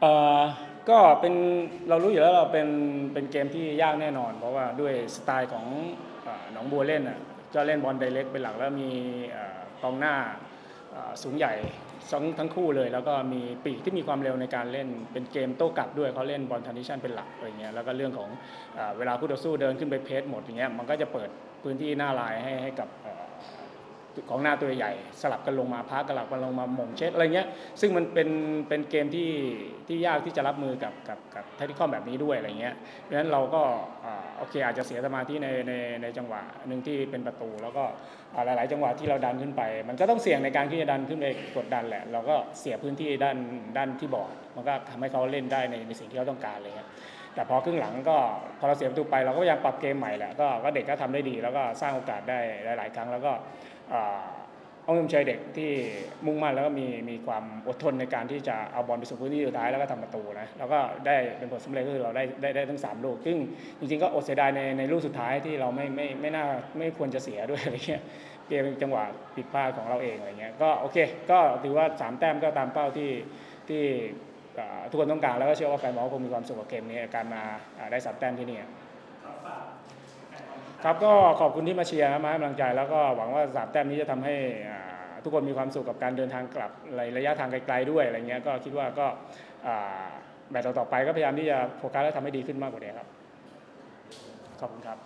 เอ่อก็เป็นเรารู้อยู่แล้วเราเป็นเป็นเกมที่ยากแน่นอน เพราะว่าด้วยสไตล์ของเอ่อหนองบัวเล่นอะก็เล่นบอล direct เป็นหลักแล้วมีกองหน้าสูงใหญ่ทั้งทั้งคู่เลย แล้วก็มีปีกที่มีความเร็วในการเล่นเป็นเกมโต้กลับด้วยเขาเล่นบอล transition เป็นหลักอะไรเงี้ยแล้วก็เรื่องของเอ่อเวลาคู่ต่อสู้เดินขึ้นไป press หมดอย่างเงี้ยมันก็จะเปิดพื้นที่หน้าลายให้ให้กับ เอ่อกองหน้าตัวใหญ่ สลับกันลงมาพักกันหลับกันลงมาหม่งเช็ดอะไรเงี้ยซึ่งมันเป็นเป็นเกมที่ที่ยากที่จะรับมือกับกับกับแทคติคอลแบบนี้ด้วยอะไรเงี้ยเพราะฉะนั้นเราก็โอเคอาจจะเสียสมาธิในในในจังหวะหนึ่งที่เป็นประตู แล้วก็หลาย ๆ จังหวะที่เราดันขึ้นไป มันก็ต้องเสี่ยงในการที่จะดันขึ้นไปกดดันแหละ เราก็เสียพื้นที่ด้านด้านที่บอร์ดมันก็ทำให้เขาเล่นได้ในในสิ่งที่เขาต้องการเลยครับ แต่พอครึ่งหลังก็พอเราเสียประตูไปเราก็พยายามปรับเกมใหม่แหละก็ก็เด็กก็ทำได้ดี แล้วก็สร้างโอกาสได้หลาย ๆ ครั้งแล้วก็เอาเงินชัยเด็กที่มุ่งมั่นแล้วก็มีมีความอดทนในการที่จะเอาบอลไปสู่พื้นที่สุดท้ายแล้วก็ทำประตูนะแล้วก็ได้เป็นผลสำเร็จก็คือเราได้ได้ได้ทั้งสามลูก ซึ่งจริงๆก็อดเสียดายในในลูกสุดท้ายที่เราไม่ไม่ไม่น่าไม่ควรจะเสียด้วยอะไรเงี้ยเกมจังหวะผิดพลาดของเราเองอะไรเงี้ยก็โอเค ก็ถือว่าสามแต้มก็ตามเป้าที่ที่ ทุกคนต้องการแล้วก็เชื่อว่าแฟนบอลคงมีความสุขกับเกมนี้การมาได้สามแต้มที่นี่ครับก็ขอบคุณที่มาเชียร์มาให้กำลังใจ แล้วก็หวังว่าสามแต้มนี้จะทำให้ทุกคนมีความสุขกับการเดินทางกลับระยะทางไกลๆด้วยอะไรเงี้ยก็คิดว่าก็แมตช์ต่อไปก็พยายามที่จะโฟกัสและทำให้ดีขึ้นมากกว่านี้ครับ ขอบคุณครับ